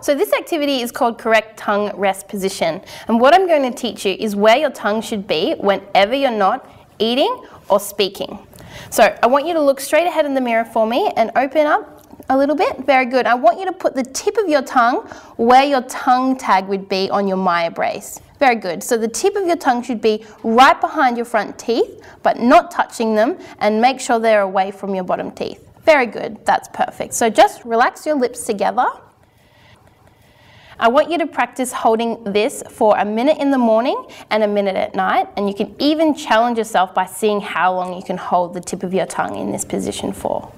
So this activity is called correct tongue rest position. And what I'm going to teach you is where your tongue should be whenever you're not eating or speaking. So I want you to look straight ahead in the mirror for me and open up a little bit. Very good. I want you to put the tip of your tongue where your tongue tag would be on your Myobrace. Very good. So the tip of your tongue should be right behind your front teeth, but not touching them, and make sure they're away from your bottom teeth. Very good. That's perfect. So just relax your lips together. I want you to practice holding this for a minute in the morning and a minute at night, and you can even challenge yourself by seeing how long you can hold the tip of your tongue in this position for.